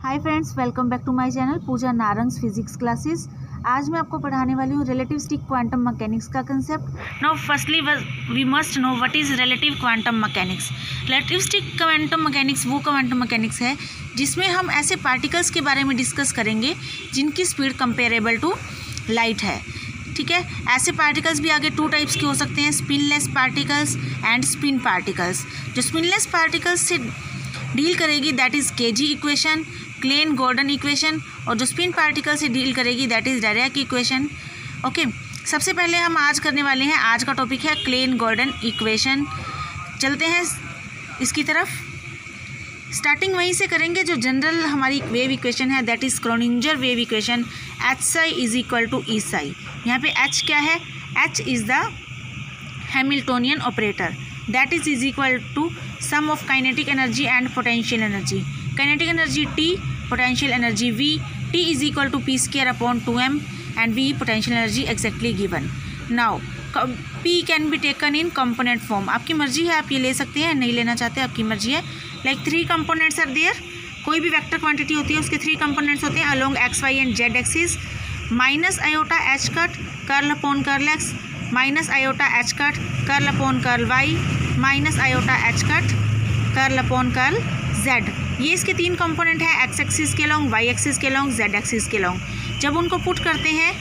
Hi friends welcome back to my channel Pooja Narang's physics classes आज मैं आपको पढ़ाने वाली हूँ रिलेटिविस्टिक क्वांटम मैकेनिक्स का concept now firstly we must know what is relative quantum mechanics relativistic quantum mechanics वो quantum mechanics है, जिसमें हम ऐसे पार्टिकल्स के बारे में डिस्कस करेंगे, जिनकी स्पीड कंपेरेबल टू लाइट है। ठीक है? ऐसे पार्टिकल्स भी आगे टू टाइप्स के हो सकते हैं spinless particles and spin particles जो स्पिनलेस पार्टिकल्स से डील करेगी that is K G equation Klein Gordon equation और जो स्पिन पार्टिकल से डील करेगी that is direct equation okay सबसे पहले हम आज करने वाले हैं, आज का टॉपिक है क्लेन गॉर्डन इक्वेशन चलते हैं इसकी तरफ़. स्टार्टिंग वहीं से करेंगे जो जनरल हमारी वेव इक्वेशन है that is Schrodinger wave equation H psi is equal to E psi यहाँ पे एच क्या है? H is the Hamiltonian operator that is is equal to sum of kinetic energy and potential energy kinetic energy T potential energy V. T is equal to P square upon 2m and V potential energy exactly given. Now P can be taken in component form. आपकी मर्ज़ी है, आप ये ले सकते हैं, नहीं लेना चाहते, आपकी मर्ज़ी है। Like three components are there कोई भी वेक्टर क्वांटिटी होती है, उसके थ्री कंपोनेंट्स होते हैं along x y and z axis minus iota h cut curl upon curl x minus iota h cut curl upon curl y minus iota h cut curl upon curl z ये इसके तीन component हैं x axis के long Y axis के long Z axis के long जब उनको put करते हैं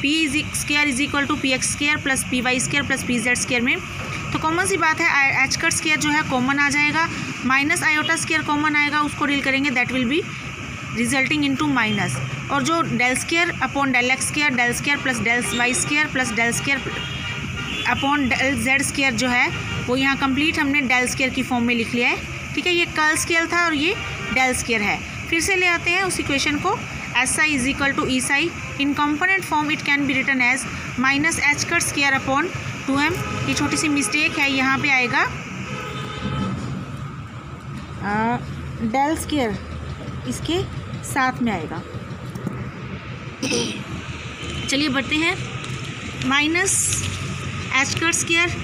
P square is equal to P x square plus P y square plus P z square में तो कॉमन सी बात है एच कट स्केयर जो है कॉमन आ जाएगा माइनस आयोटा स्केयर कॉमन आएगा, उसको डील करेंगे that will be resulting into minus और जो del square upon del x square del square plus del y square plus del square upon del z square जो है, वो यहाँ कंप्लीट हमने डेल स्केयर की फॉर्म में लिख लिया है। ठीक है, ये कर्ल स्केयर था और ये डेल स्केयर है। फिर से ले आते हैं उस इक्वेशन को। S I is equal to E psi in component form it can be written as minus h cut square upon two m ये छोटी सी मिस्टेक है, यहाँ पे आएगा। डेल स्केयर इसके साथ में आएगा। चलिए बढ़ते हैं। Minus h cut square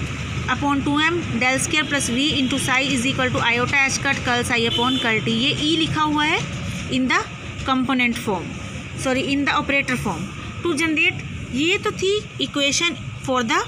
upon two m del square plus V into psi is equal to iota h cut कल साई अपॉन कल टी ये ई e लिखा हुआ है in the component form sorry in the operator form to generate ये तो थी equation for the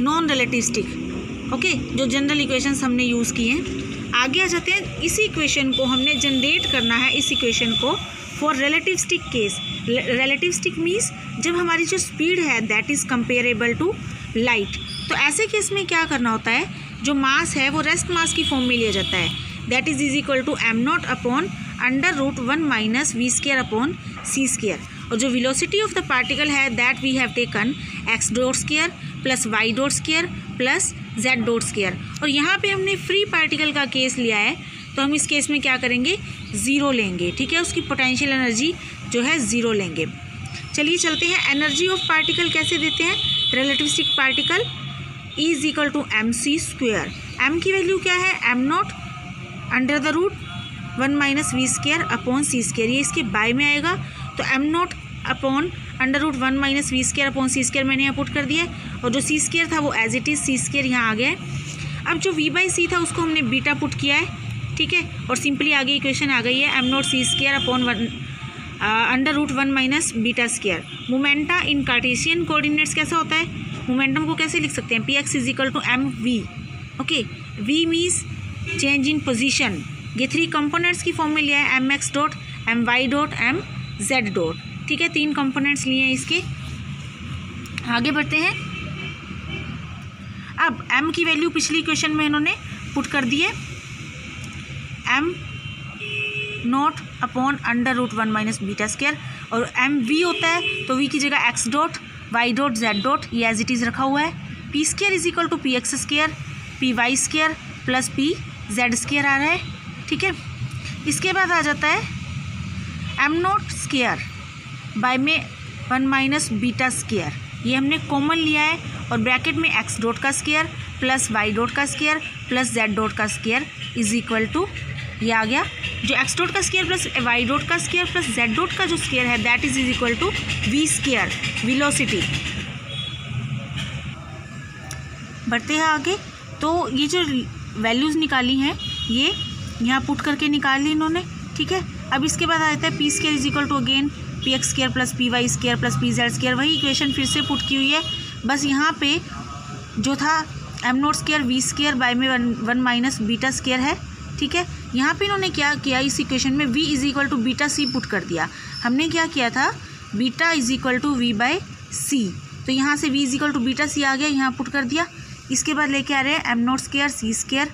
non relativistic okay जो जनरल इक्वेशंस हमने यूज़ किए हैं. आगे आ जाते हैं. इसी इक्वेशन को हमने जनरेट करना है इस इक्वेशन को for relativistic case relativistic means जब हमारी जो स्पीड है that is comparable to light तो ऐसे केस में क्या करना होता है? जो मास है, वो रेस्ट मास की फॉर्म में लिया जाता है. That is is equal to m naught upon under root one minus v square upon c square और जो विलोसिटी ऑफ़ द पार्टिकल है that we have taken x dot square plus y dot square plus z dot square और यहाँ पे हमने free particle का case लिया है तो हम इस केस में क्या करेंगे? ज़ीरो लेंगे, ठीक है? उसकी पोटेंशियल एनर्जी जो है ज़ीरो लेंगे. चलिए चलते हैं. एनर्जी ऑफ़ पार्टिकल कैसे देते हैं? Relativistic particle is equal to m c square m की वैल्यू क्या है? M naught under the root one minus v square upon c square ये इसके बाय में आएगा तो m naught upon under root one minus v square upon c square मैंने यहाँ पुट कर दिया और जो सी स्केयर था वो as it is c square यहाँ आ गया है। अब जो वी बाई सी था उसको हमने बीटा पुट किया है, ठीक है? और सिंपली आगे इक्वेशन आ गई है m naught c square upon one under root one minus beta square momenta in Cartesian coordinates कैसा होता है? मोमेंटम को कैसे लिख सकते हैं? P x is equal to m v okay v means change in position ये थ्री कंपोनेंट्स की फॉर्म में लिया है m x dot m y dot m z dot ठीक है? तीन कंपोनेंट्स लिए हैं इसके। आगे बढ़ते हैं। अब m की वैल्यू पिछली क्वेश्चन में इन्होंने पुट कर दिए m naught upon under root one minus beta square और एम वी होता है तो वी की जगह x dot, y dot, z dot, ये एज इट इज़ रखा हुआ है। P square is equal to P x square P y square plus P z square आ रहा है। ठीक है? इसके बाद आ जाता है एम नोट स्केयर बाय में वन माइनस बीटा स्केयर ये हमने कॉमन लिया है और ब्रैकेट में एक्स डॉट का स्केयर प्लस वाई डॉट का स्केयर प्लस जेड डॉट का स्केयर इज़ इक्वल टू ये आ गया। जो एक्स डॉट का स्केयर प्लस वाई डॉट का स्केयर प्लस जेड डॉट का जो स्केयर है that is is equal to v square velocity बढ़ते हैं आगे। तो ये जो वैल्यूज़ निकाली हैं, ये यहाँ पुट करके निकाल ली इन्होंने, ठीक है? अब इसके बाद आ जाता है P square is equal to again P x square plus P y square plus P z square वही इक्वेशन फिर से पुट की हुई है। बस यहाँ पे जो था m naught square v square by में one one minus beta square है। ठीक है? यहाँ पे इन्होंने क्या किया इस इक्वेशन में? V is equal to beta c put कर दिया। हमने क्या किया था? Beta is equal to v by c तो यहाँ से v is equal to beta c आ गया, यहाँ पुट कर दिया। इसके बाद लेके आ रहे हैं m naught square c square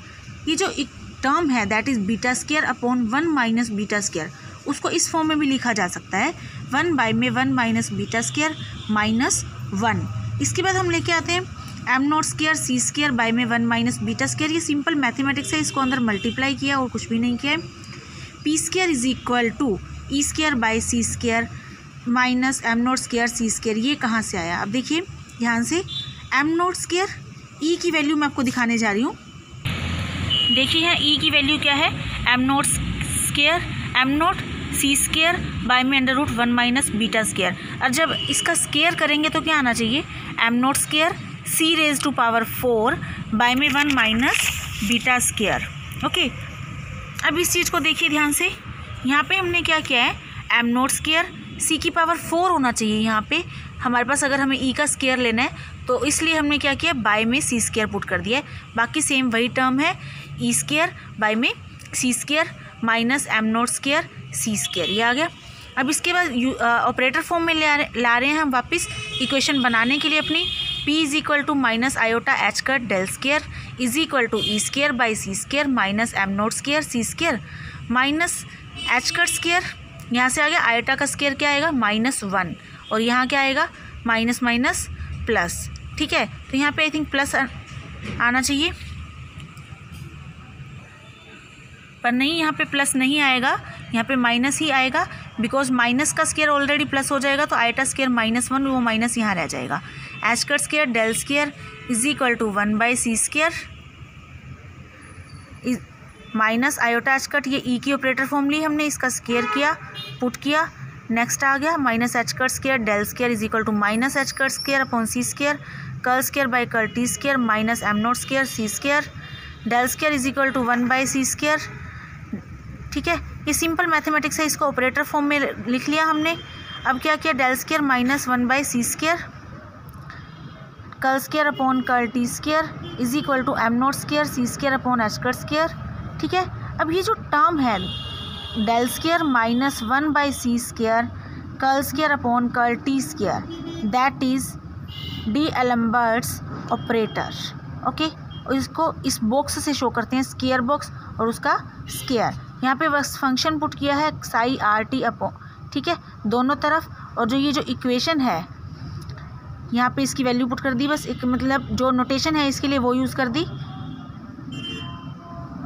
ये जो एक टर्म है that is beta square upon one minus beta square उसको इस फॉर्म में भी लिखा जा सकता है। वन बाई में one minus beta square minus one इसके बाद हम लेके आते हैं m naught square c square by में वन माइनस बीटा स्केयर ये सिंपल मैथमेटिक्स है, इसको अंदर मल्टीप्लाई किया और कुछ भी नहीं किया है। P square is equal to e square by c square minus m naught square c square ये कहाँ से आया? अब देखिए ध्यान से एम नोट स्केयर ई की वैल्यू मैं आपको दिखाने जा रही हूँ। देखिए यहाँ ई की वैल्यू क्या है? M naught square m naught c square by में under root one minus beta square और जब इसका स्केयर करेंगे तो क्या आना चाहिए? M naught square c raise to power four by में one minus beta square okay अब इस चीज़ को देखिए ध्यान से। यहाँ पे हमने क्या किया है? एम नोट स्केयर सी की पावर फोर होना चाहिए यहाँ पे। हमारे पास अगर हमें ई e का स्केयर लेना है तो इसलिए हमने क्या किया? बाय में सी स्केयर पुट कर दिया है। बाकी सेम वही टर्म है। ई स्केयर बाय में c square minus m naught square c square ये आ गया। अब इसके बाद ऑपरेटर फॉर्म में ले ला रहे हैं हम वापस। इक्वेशन बनाने के लिए अपनी P is equal to minus iota h cut del square is equal to e square by c square minus m naught square c square minus h cut square यहाँ से आ गया आयोटा का स्केयर क्या आएगा? माइनस वन और यहाँ क्या आएगा? माइनस माइनस प्लस ठीक है? तो यहाँ पे आई थिंक प्लस आना चाहिए। पर नहीं, यहाँ पे प्लस नहीं आएगा। यहाँ पे माइनस ही आएगा बिकॉज़ माइनस का स्केयर ऑलरेडी प्लस हो जाएगा तो आइटा स्केयर माइनस वन वो माइनस यहाँ रह जाएगा। H cut square del square is equal to one by c square minus iota h cut ये ई e की ऑपरेटर फॉर्म ली हमने, इसका स्केयर किया पुट किया नेक्स्ट आ गया minus h cut square del square is equal to minus h cut square upon c square curl square by curl t square minus m naught square c square del square is equal to one by c square ठीक है? ये simple mathematics है इसको operator form में लिख लिया हमने। अब क्या किया? Del square minus one by c square curl square upon curl t square is equal to m naught square c square upon h cut square ठीक है? अब ये जो टर्म है del square minus one by c square curl square upon curl t square that is d'Alembert's operator okay इसको इस box से show करते हैं स्केयर बॉक्स और उसका स्केयर यहाँ पे बस फ़ंक्शन पुट किया है साई आर टी अपो। ठीक है? दोनों तरफ़, और जो ये जो इक्वेशन है, यहाँ पे इसकी वैल्यू पुट कर दी बस। एक मतलब जो नोटेशन है, इसके लिए वो यूज़ कर दी।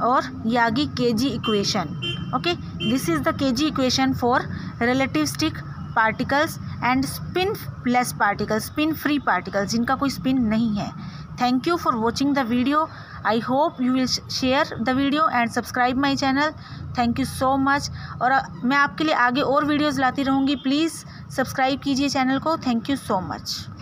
और Yagi K G equation okay this is the K G equation for relativistic particles and spinless particles spin free particles जिनका कोई स्पिन नहीं है। Thank you for watching the video I hope you will share the video and subscribe my channel thank you so much और मैं आपके लिए आगे और वीडियोज़ लाती रहूँगी. प्लीज़ सब्सक्राइब कीजिए चैनल को. Thank you so much